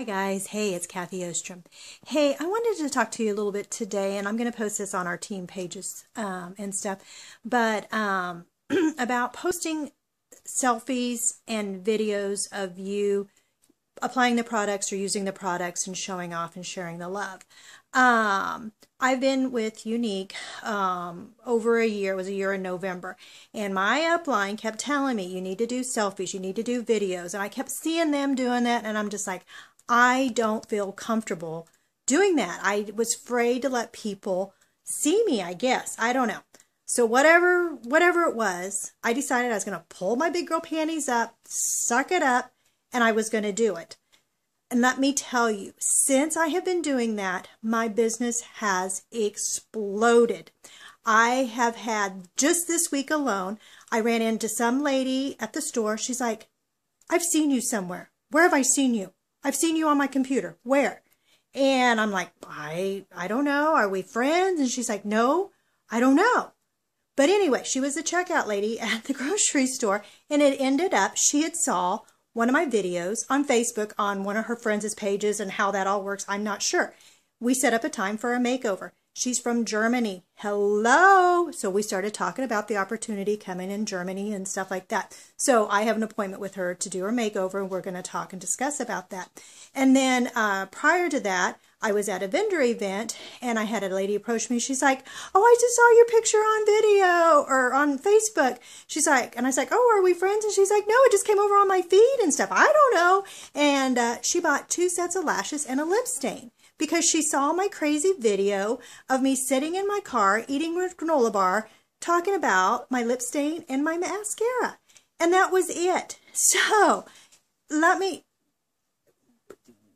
Hi guys, hey, it's Kathy Ostrom. Hey, I wanted to talk to you a little bit today, and I'm going to post this on our team pages um, and stuff, but um, about posting selfies and videos of you applying the products or using the products and showing off and sharing the love. Um, I've been with Younique um, over a year. It was a year in November, and my upline kept telling me, "You need to do selfies. You need to do videos." And I kept seeing them doing that, and I'm just like, I don't feel comfortable doing that. I was afraid to let people see me, I guess. I don't know. So whatever whatever it was, I decided I was going to pull my big girl panties up, suck it up, and I was going to do it. And let me tell you, since I have been doing that, my business has exploded. I have had just this week alone, I ran into some lady at the store. She's like, I've seen you somewhere. Where have I seen you? I've seen you on my computer. Where? And I'm like, I I don't know. Are we friends? And she's like, No, I don't know. But anyway, she was a checkout lady at the grocery store, and it ended up she had saw one of my videos on Facebook on one of her friends' pages, and how that all works, I'm not sure. We set up a time for a makeover. She's from Germany. Hello. So we started talking about the opportunity coming in Germany and stuff like that. So I have an appointment with her to do her makeover, and we're going to talk and discuss about that. And then uh, prior to that, I was at a vendor event and I had a lady approach me. She's like, Oh, I just saw your picture on video or on Facebook. She's like, and I was like, Oh, are we friends? And she's like, No, it just came over on my feed and stuff. I don't know. And uh, she bought two sets of lashes and a lip stain because she saw my crazy video of me sitting in my car eating a granola bar talking about my lip stain and my mascara. And that was it. So let me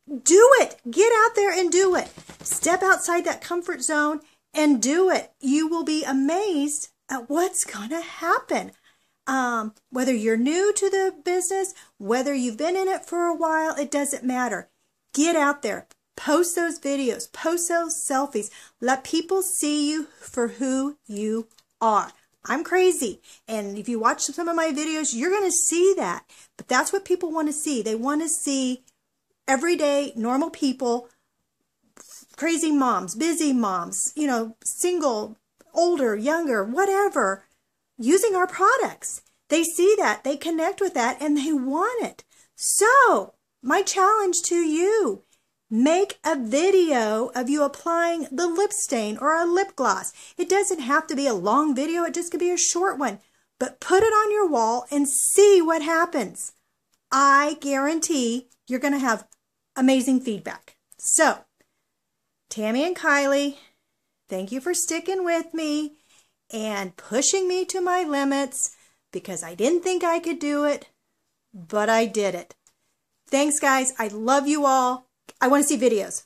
do it. Get out there and do it. Step outside that comfort zone and do it. You will be amazed at what's going to happen. Um, whether you're new to the business, whether you've been in it for a while, it doesn't matter. Get out there. Post those videos, post those selfies. Let people see you for who you are. I'm crazy. And if you watch some of my videos, you're going to see that. But that's what people want to see. They want to see everyday, normal people, crazy moms, busy moms, you know, single, older, younger, whatever, using our products. They see that, they connect with that, and they want it. So, my challenge to you Make a video of you applying the lip stain or a lip gloss. It doesn't have to be a long video, it just could be a short one. But put it on your wall and see what happens. I guarantee you're going to have amazing feedback. So, Tammy and Kylie, thank you for sticking with me and pushing me to my limits because I didn't think I could do it, but I did it. Thanks, guys. I love you all. I want to see videos.